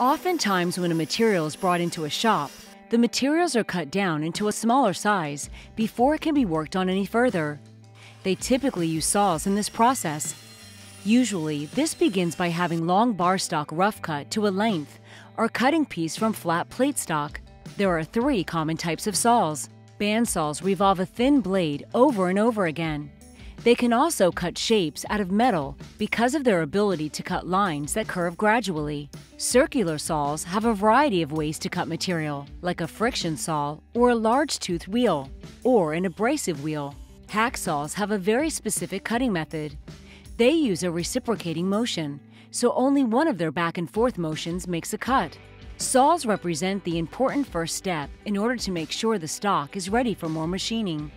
Oftentimes, when a material is brought into a shop, the materials are cut down into a smaller size before it can be worked on any further. They typically use saws in this process. Usually, this begins by having long bar stock rough cut to a length or cutting piece from flat plate stock. There are three common types of saws. Bandsaws revolve a thin blade over and over again. They can also cut shapes out of metal because of their ability to cut lines that curve gradually. Circular saws have a variety of ways to cut material, like a friction saw or a large tooth wheel, or an abrasive wheel. Hacksaws have a very specific cutting method. They use a reciprocating motion, so only one of their back and forth motions makes a cut. Saws represent the important first step in order to make sure the stock is ready for more machining.